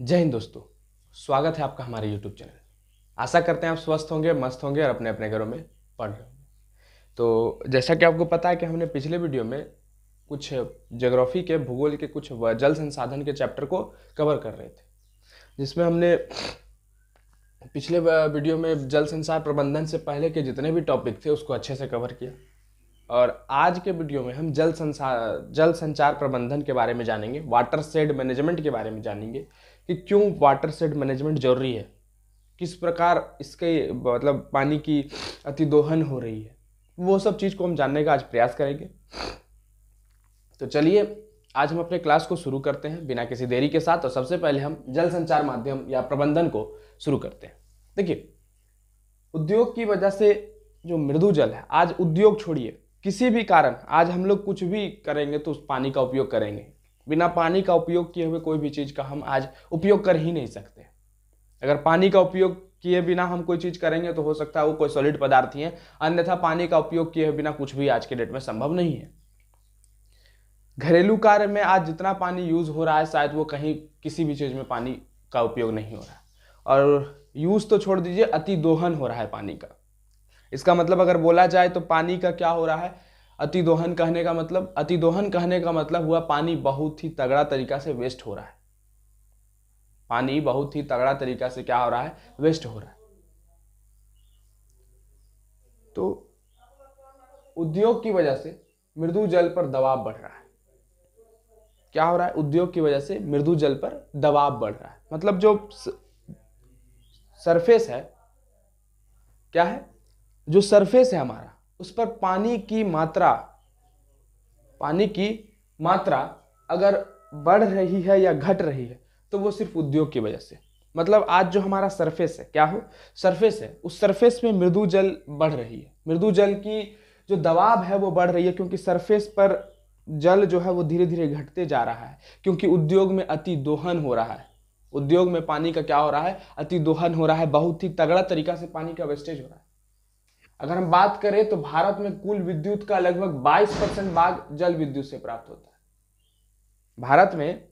जय हिंद दोस्तों, स्वागत है आपका हमारे यूट्यूब चैनल। आशा करते हैं आप स्वस्थ होंगे, मस्त होंगे और अपने अपने घरों में पढ़ रहे होंगे। तो जैसा कि आपको पता है कि हमने पिछले वीडियो में कुछ ज्योग्राफी के, भूगोल के, कुछ जल संसाधन के चैप्टर को कवर कर रहे थे। जिसमें हमने पिछले वीडियो में जल संसार प्रबंधन से पहले के जितने भी टॉपिक थे, उसको अच्छे से कवर किया। और आज के वीडियो में हम जल संसार, जल संचार प्रबंधन के बारे में जानेंगे वाटर शेड मैनेजमेंट के बारे में जानेंगे। कि क्यों वाटर सेड मैनेजमेंट ज़रूरी है? किस प्रकार इसके मतलब पानी की अतिदोहन हो रही है? वो सब चीज़ को हम जानने का आज प्रयास करेंगे। तो चलिए, आज हम अपने क्लास को शुरू करते हैं बिना किसी देरी के साथ। और सबसे पहले हम जल संचार माध्यम या प्रबंधन को शुरू करते हैं। देखिए, उद्योग की वजह से जो मृदु जल है, आज उद्योग छोड़िए। किसी भी कारण, आज हम लोग कुछ भी करेंगे तो उस पानी का उपयोग करेंगे। बिना पानी का उपयोग किए हुए कोई भी चीज़ का हम आज उपयोग कर ही नहीं सकते। अगर पानी का उपयोग किए बिना हम कोई चीज़ करेंगे तो हो सकता है वो कोई सॉलिड पदार्थ ही है, अन्यथा पानी का उपयोग किए बिना कुछ भी आज के डेट में संभव नहीं है। घरेलू कार्य में आज जितना पानी यूज़ हो रहा है, शायद वो कहीं किसी भी चीज़ में पानी का उपयोग नहीं हो रहा है। और यूज़ तो छोड़ दीजिए, अति दोहन हो रहा है पानी का। इसका मतलब अगर बोला जाए तो पानी का क्या हो रहा है? अति दोहन कहने का मतलब अति दोहन कहने का मतलब हुआ पानी बहुत ही तगड़ा तरीका से वेस्ट हो रहा है। पानी बहुत ही तगड़ा तरीका से क्या हो रहा है? वेस्ट हो रहा है। तो उद्योग की वजह से मृदु जल पर दबाव बढ़ रहा है। क्या हो रहा है? उद्योग की वजह से मृदु जल पर दबाव बढ़ रहा है। मतलब जो सरफेस है, क्या है? जो सरफेस है हमारा उस पर पानी की मात्रा, पानी की मात्रा अगर बढ़ रही है या घट रही है तो वो सिर्फ़ उद्योग की वजह से। मतलब आज जो हमारा सरफेस है, क्या हो? सरफेस है, उस सरफेस में मृदु जल बढ़ रही है। मृदु जल की जो दबाव है वो बढ़ रही है, क्योंकि सरफेस पर जल जो है वो धीरे धीरे घटते जा रहा है, क्योंकि उद्योग में अति दोहन हो रहा है। उद्योग में पानी का क्या हो रहा है? अति दोहन हो रहा है, बहुत ही तगड़ा तरीका से पानी का वेस्टेज हो रहा है। अगर हम बात करें तो भारत में कुल विद्युत का लगभग 22 परसेंट भाग जल विद्युत से प्राप्त होता है। भारत में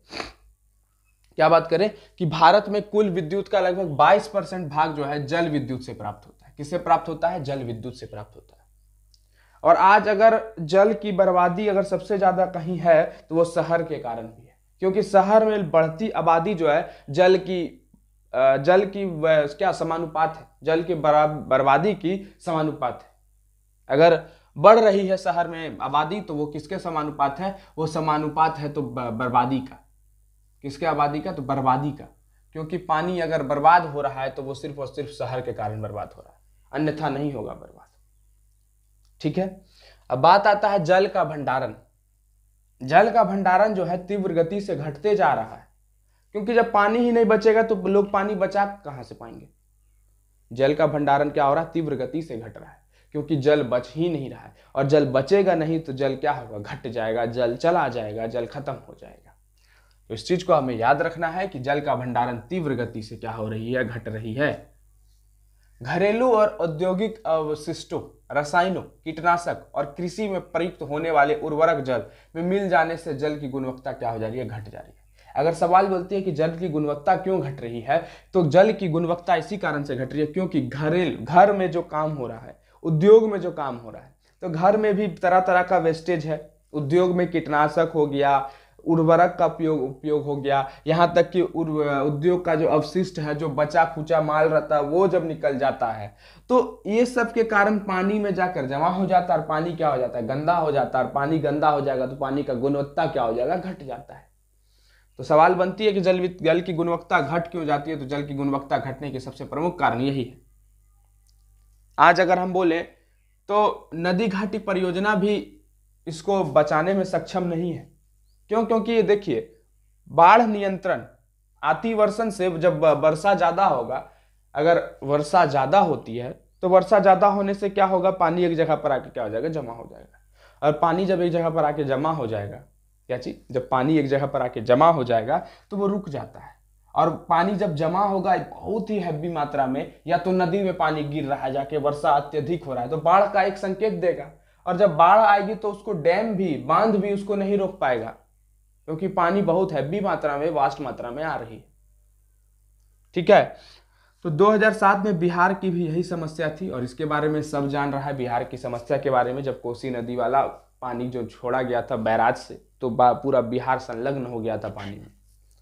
क्या बात करें कि भारत में कुल विद्युत का लगभग 22 परसेंट भाग जो है जल विद्युत से प्राप्त होता है। किससे प्राप्त होता है? जल विद्युत से प्राप्त होता है। और आज अगर जल की बर्बादी अगर सबसे ज़्यादा कहीं है तो वो शहर के कारण भी है। क्योंकि शहर में बढ़ती आबादी जो है, जल की जल की क्या समानुपात है? जल की बर्बादी की समानुपात है। अगर बढ़ रही है शहर में आबादी तो वो किसके समानुपात है? वो समानुपात है तो बर्बादी का। किसके आबादी का? तो बर्बादी का। क्योंकि पानी अगर बर्बाद हो रहा है तो वो सिर्फ़ और सिर्फ़ शहर के कारण बर्बाद हो रहा है। अन्यथा नहीं होगा बर्बाद। ठीक है? अब बात आता है जल का भंडारण। जल का भंडारण जो है तीव्र गति से घटते जा रहा है। क्योंकि जब पानी ही नहीं बचेगा तो लोग पानी बचा कहाँ से पाएँगे? जल का भंडारण क्या हो रहा है? तीव्र गति से घट रहा है, क्योंकि जल बच ही नहीं रहा है। और जल बचेगा नहीं तो जल क्या होगा? घट जाएगा, जल चला जाएगा, जल खत्म हो जाएगा। तो इस चीज़ को हमें याद रखना है कि जल का भंडारण तीव्र गति से क्या हो रही है? घट रही है। घरेलू और औद्योगिक अवशिष्टों, रसायनों, कीटनाशक और कृषि में प्रयुक्त होने वाले उर्वरक जल में मिल जाने से जल की गुणवत्ता क्या हो जा रही है? घट जा रही है। अगर सवाल बोलती है कि जल की गुणवत्ता क्यों घट रही है तो जल की गुणवत्ता इसी कारण से घट रही है क्योंकि घरेल, घर में जो काम हो रहा है, उद्योग में जो काम हो रहा है तो घर में भी तरह तरह का वेस्टेज है। उद्योग में कीटनाशक हो गया, उर्वरक का उपयोग उपयोग हो गया, यहाँ तक कि उद्योग का जो अवशिष्ट है, जो बचा खुचा माल रहता है, वो जब निकल जाता है तो ये सब के कारण पानी में जाकर जमा हो जाता है और पानी क्या हो जाता है? गंदा हो जाता है और पानी गंदा हो जाएगा तो पानी का गुणवत्ता क्या हो जाएगा? घट जाता है। तो सवाल बनती है कि जल जल की गुणवत्ता घट क्यों जाती है? तो जल की गुणवत्ता घटने के सबसे प्रमुख कारण यही है। आज अगर हम बोले तो नदी घाटी परियोजना भी इसको बचाने में सक्षम नहीं है। क्यों? क्योंकि ये देखिए, बाढ़ नियंत्रण, अतिवर्षण से जब वर्षा ज़्यादा होगा, अगर वर्षा ज़्यादा होती है तो वर्षा ज़्यादा होने से क्या होगा? पानी एक जगह पर आके क्या हो जाएगा? जमा हो जाएगा। और पानी जब एक जगह पर आके जमा हो जाएगा क्या चीज़? जब पानी एक जगह पर आके जमा हो जाएगा तो वो रुक जाता है। और पानी जब जमा होगा बहुत ही हैवी मात्रा में, या तो नदी में पानी गिर रहा है, जाके वर्षा अत्यधिक हो रहा है तो बाढ़ का एक संकेत देगा। और जब बाढ़ आएगी तो उसको डैम भी, बाँध भी उसको नहीं रोक पाएगा, क्योंकि पानी बहुत हैवी मात्रा में वास्ट मात्रा में आ रही है। ठीक है? तो 2007 में बिहार की भी यही समस्या थी, और इसके बारे में सब जान रहा है। बिहार की समस्या के बारे में जब कोसी नदी वाला पानी जो छोड़ा गया था बैराज से तो पूरा बिहार संलग्न हो गया था पानी में।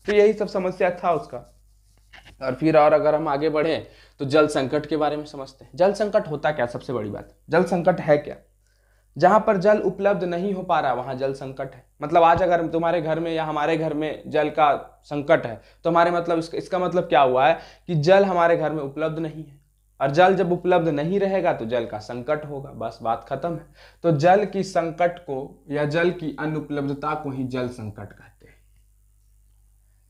तो यही सब समस्या था उसका। और फिर और अगर हम आगे बढ़े तो जल संकट के बारे में समझते हैं। जल संकट होता क्या? सबसे बड़ी बात। जल संकट है क्या? जहाँ पर जल उपलब्ध नहीं हो पा रहा वहाँ जल संकट है। मतलब आज अगर तुम्हारे घर में या हमारे घर में जल का संकट है तो हमारे मतलब इसका, इसका मतलब क्या हुआ है कि जल हमारे घर में उपलब्ध नहीं है। और जल जब उपलब्ध नहीं रहेगा तो जल का संकट होगा। बस बात खत्म है। तो जल की संकट को या जल की अनुपलब्धता को ही जल संकट कहते हैं।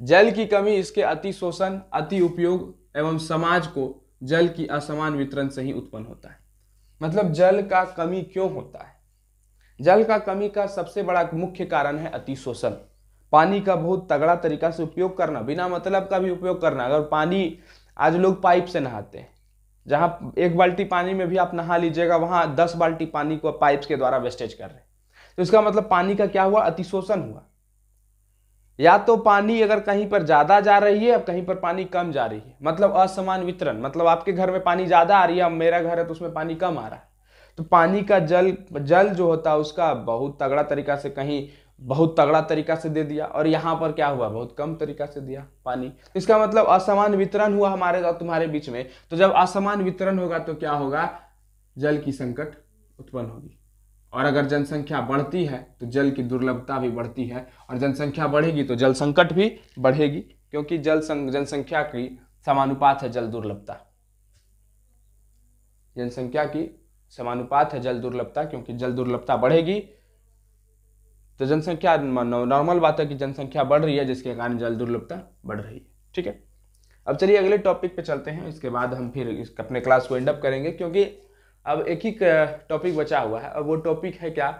जल की कमी इसके अति शोषण, अति उपयोग एवं समाज को जल की असमान वितरण से ही उत्पन्न होता है। मतलब जल का कमी क्यों होता है? जल का कमी का सबसे बड़ा मुख्य कारण है अति शोषण। पानी का बहुत तगड़ा तरीका से उपयोग करना, बिना मतलब का भी उपयोग करना। अगर पानी, आज लोग पाइप से नहाते हैं जहाँ एक बाल्टी पानी में भी आप नहा लीजिएगा, वहाँ दस बाल्टी पानी को पाइप के द्वारा वेस्टेज कर रहे हैं। तो इसका मतलब पानी का क्या हुआ? अतिशोषण हुआ। या तो पानी अगर कहीं पर ज़्यादा जा रही है, अब कहीं पर पानी कम जा रही है। मतलब असमान वितरण मतलब आपके घर में पानी ज़्यादा आ रही है, अब मेरा घर है तो उसमें पानी कम आ रहा है। तो पानी का जल जल जो होता है उसका बहुत तगड़ा तरीका से कहीं बहुत तगड़ा तरीका से दे दिया और यहाँ पर क्या हुआ? बहुत कम तरीका से दिया पानी। इसका मतलब असमान वितरण हुआ हमारे और तुम्हारे बीच में। तो जब असमान वितरण होगा तो क्या होगा? जल की संकट उत्पन्न होगी। और अगर जनसंख्या बढ़ती है तो जल की दुर्लभता भी बढ़ती है। और जनसंख्या बढ़ेगी तो जल संकट भी बढ़ेगी, क्योंकि जल जनसंख्या की समानुपात है जल दुर्लभता। जनसंख्या की समानुपात है जल दुर्लभता, क्योंकि जल दुर्लभता बढ़ेगी तो जनसंख्या नॉर्मल बात है कि जनसंख्या बढ़ रही है, जिसके कारण जल दुर्लभता बढ़ रही है, ठीक है? अब चलिए अगले टॉपिक पे चलते हैं, इसके बाद हम फिर अपने क्लास को एंड अप करेंगे, क्योंकि अब एक ही टॉपिक बचा हुआ है। अब वो टॉपिक है क्या?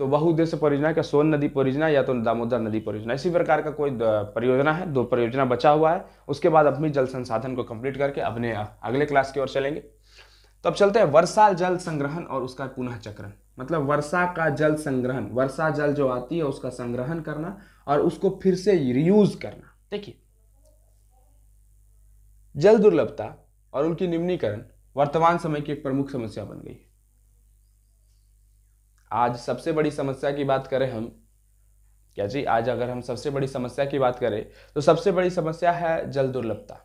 तो बहुउद्देश्य परियोजना क्या? सोन नदी परियोजना या तो दामोदर नदी परियोजना। इसी प्रकार का कोई परियोजना है, दो परियोजना बचा हुआ है। उसके बाद अपनी जल संसाधन को कंप्लीट करके अपने अगले क्लास की ओर चलेंगे। तो अब चलते हैं वर्षा जल संग्रहण और उसका पुनः चक्रण। मतलब वर्षा का जल संग्रहण, वर्षा जल जो आती है उसका संग्रहण करना और उसको फिर से रियूज करना। देखिए, जल दुर्लभता और उनकी निम्नीकरण वर्तमान समय की एक प्रमुख समस्या बन गई है। आज सबसे बड़ी समस्या की बात करें हम, क्या जी? आज अगर हम सबसे बड़ी समस्या की बात करें तो सबसे बड़ी समस्या है जल दुर्लभता।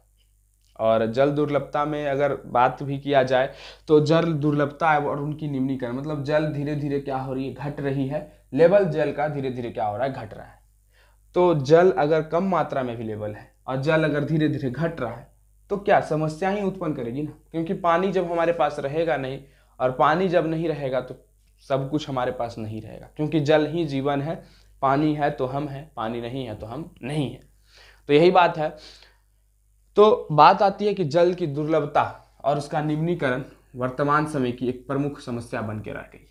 और जल दुर्लभता में अगर बात भी किया जाए तो जल दुर्लभता और उनकी निम्नीकरण मतलब जल धीरे धीरे क्या हो रही है, घट रही है, लेवल जल का धीरे धीरे क्या हो रहा है, घट रहा है। तो जल अगर कम मात्रा में लेवल है और जल अगर धीरे धीरे घट रहा है तो क्या समस्या ही उत्पन्न करेगी ना? क्योंकि पानी जब हमारे पास रहेगा नहीं और पानी जब नहीं रहेगा तो सब कुछ हमारे पास नहीं रहेगा। क्योंकि जल ही जीवन है, पानी है तो हम हैं, पानी नहीं है तो हम नहीं है। तो यही बात है तो बात आती है कि जल की दुर्लभता और उसका निम्नीकरण वर्तमान समय की एक प्रमुख समस्या बन के रह गई है।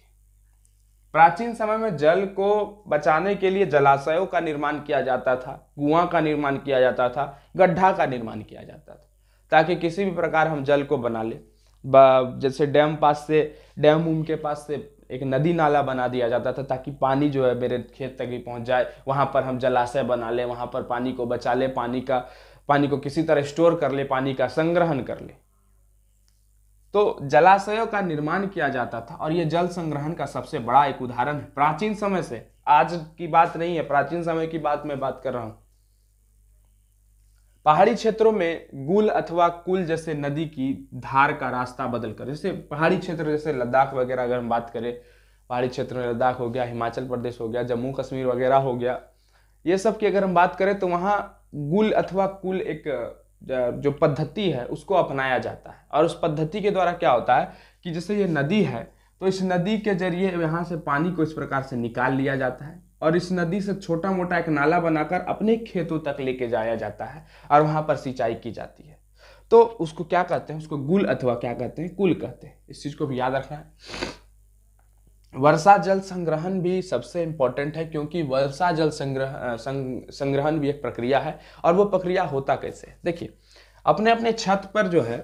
प्राचीन समय में जल को बचाने के लिए जलाशयों का निर्माण किया जाता था, कुआँ का निर्माण किया जाता था, गड्ढा का निर्माण किया जाता था, ताकि किसी भी प्रकार हम जल को बना ले। जैसे डैम पास से, डैम उम के पास से एक नदी नाला बना दिया जाता था, ताकि पानी जो है मेरे खेत तक ही पहुँच जाए। वहाँ पर हम जलाशय बना ले, वहाँ पर पानी को बचा ले, पानी का पानी को किसी तरह स्टोर कर ले, पानी का संग्रहण कर ले। तो जलाशयों का निर्माण किया जाता था और यह जल संग्रहण का सबसे बड़ा एक उदाहरण है। प्राचीन समय से, आज की बात नहीं है, प्राचीन समय की बात मैं बात कर रहा हूँ। पहाड़ी क्षेत्रों में गुल अथवा कुल जैसे नदी की धार का रास्ता बदलकर जैसे पहाड़ी क्षेत्र जैसे लद्दाख वगैरह अगर हम बात करें, पहाड़ी क्षेत्र में लद्दाख हो गया, हिमाचल प्रदेश हो गया, जम्मू कश्मीर वगैरह हो गया, ये सब की अगर हम बात करें तो वहाँ गुल अथवा कुल एक जो पद्धति है, उसको अपनाया जाता है। और उस पद्धति के द्वारा क्या होता है कि जैसे ये नदी है तो इस नदी के ज़रिए यहाँ से पानी को इस प्रकार से निकाल लिया जाता है और इस नदी से छोटा मोटा एक नाला बनाकर अपने खेतों तक लेके जाया जाता है और वहाँ पर सिंचाई की जाती है। तो उसको क्या कहते हैं? उसको गुल अथवा क्या कहते हैं? कुल कहते हैं। इस चीज़ को भी याद रखना है। वर्षा जल संग्रहण भी सबसे इम्पोर्टेंट है क्योंकि वर्षा जल संग्रह संग, संग्रहण भी एक प्रक्रिया है और वो प्रक्रिया होता कैसे देखिए अपने अपने छत पर जो है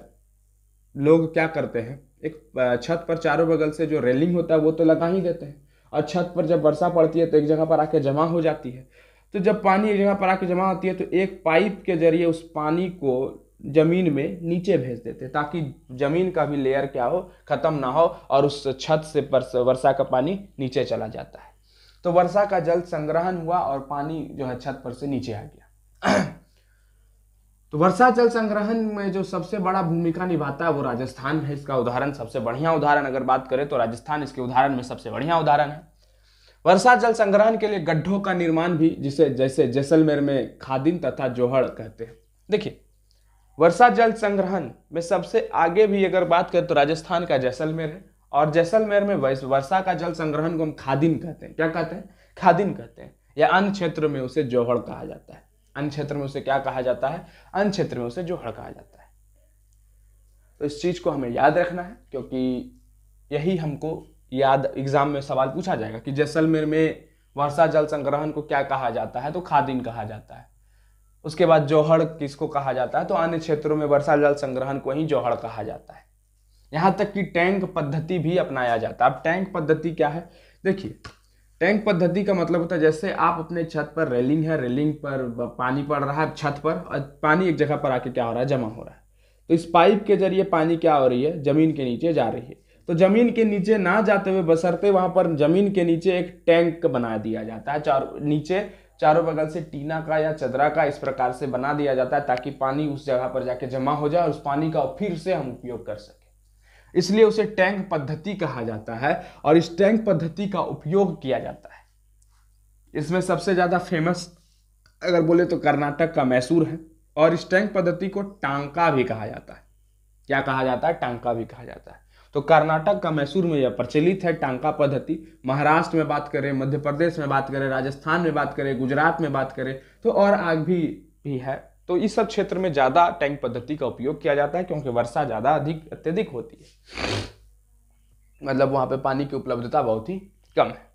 लोग क्या करते हैं? एक छत पर चारों बगल से जो रेलिंग होता है वो तो लगा ही देते हैं। और छत पर जब वर्षा पड़ती है तो एक जगह पर आके जमा हो जाती है। तो जब पानी एक जगह पर आके जमा होती है तो एक पाइप के ज़रिए उस पानी को ज़मीन में नीचे भेज देते ताकि ज़मीन का भी लेयर क्या हो, खत्म ना हो और उस छत से वर्षा का पानी नीचे चला जाता है। तो वर्षा का जल संग्रहण हुआ और पानी जो है छत पर से नीचे आ गया। तो वर्षा जल संग्रहण में जो सबसे बड़ा भूमिका निभाता है वो राजस्थान है, इसका उदाहरण, सबसे बढ़िया उदाहरण अगर बात करें तो राजस्थान इसके उदाहरण में सबसे बढ़िया उदाहरण है। वर्षा जल संग्रहण के लिए गड्ढों का निर्माण भी जिसे जैसे जैसलमेर में खादिन तथा जोहड़ कहते हैं। देखिए वर्षा जल संग्रहण में सबसे आगे भी अगर बात करें तो राजस्थान का जैसलमेर है और जैसलमेर में वर्षा का जल संग्रहण को हम खादिन कहते हैं। क्या कहते हैं? खादिन कहते हैं। या अन्य क्षेत्र में उसे जोहड़ कहा जाता है। अन्य क्षेत्र में उसे क्या कहा जाता है? अन्य क्षेत्र में उसे जोहड़ कहा जाता है। तो इस चीज़ को हमें याद रखना है, क्योंकि यही हमको याद, एग्ज़ाम में सवाल पूछा जाएगा कि जैसलमेर में वर्षा जल संग्रहण को क्या कहा जाता है? तो खादिन कहा जाता है। उसके बाद जोहड़ किसको कहा जाता है? तो अन्य क्षेत्रों में वर्षा जल संग्रहण को ही जोहड़ कहा जाता है। यहाँ तक कि टैंक पद्धति भी अपनाया जाता है। अब टैंक पद्धति क्या है? देखिए, टैंक पद्धति का मतलब होता है जैसे आप अपने छत पर रेलिंग है, रेलिंग पर पानी पड़ रहा है छत पर, और पानी एक जगह पर आके क्या हो रहा है? जमा हो रहा है। तो इस पाइप के ज़रिए पानी क्या हो रही है? ज़मीन के नीचे जा रही है। तो ज़मीन के नीचे ना जाते हुए बसरते वहाँ पर ज़मीन के नीचे एक टैंक बना दिया जाता है। चार, नीचे चारों बगल से टीना का या चदरा का इस प्रकार से बना दिया जाता है ताकि पानी उस जगह पर जाके जमा हो जाए और उस पानी का फिर से हम उपयोग कर सकें। इसलिए उसे टैंक पद्धति कहा जाता है और इस टैंक पद्धति का उपयोग किया जाता है। इसमें सबसे ज़्यादा फ़ेमस अगर बोले तो कर्नाटक का मैसूर है और इस टैंक पद्धति को टांका भी कहा जाता है। क्या कहा जाता है? टांका भी कहा जाता है। तो कर्नाटक का मैसूर में यह प्रचलित है टांका पद्धति। महाराष्ट्र में बात करें मध्य प्रदेश में बात करें राजस्थान में बात करें गुजरात में बात करें तो और आग भी, भी है। तो इस सब क्षेत्र में ज़्यादा टैंक पद्धति का उपयोग किया जाता है क्योंकि वर्षा ज़्यादा अधिक अत्यधिक होती है। मतलब वहाँ पे पानी की उपलब्धता बहुत ही कम है।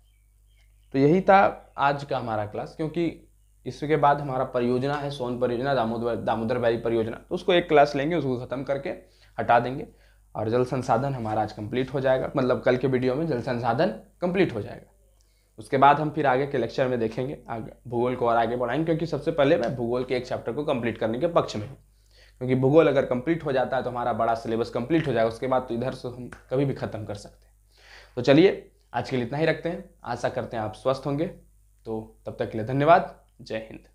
तो यही था आज का हमारा क्लास क्योंकि इसके बाद हमारा परियोजना है सोन परियोजना दामोदर दामोदर वैली परियोजना। तो उसको एक क्लास लेंगे उसको ख़त्म करके हटा देंगे। और जल संसाधन हमारा आज कंप्लीट हो जाएगा। मतलब कल के वीडियो में जल संसाधन कंप्लीट हो जाएगा। उसके बाद हम फिर आगे के लेक्चर में देखेंगे। आगे भूगोल को और आगे बढ़ाएँगे, क्योंकि सबसे पहले मैं भूगोल के एक चैप्टर को कंप्लीट करने के पक्ष में हूँ। क्योंकि भूगोल अगर कंप्लीट हो जाता है तो हमारा बड़ा सिलेबस कंप्लीट हो जाएगा। उसके बाद तो इधर से हम कभी भी ख़त्म कर सकते हैं। तो चलिए, आज के लिए इतना ही रखते हैं। आशा करते हैं आप स्वस्थ होंगे। तो तब तक के लिए धन्यवाद। जय हिंद।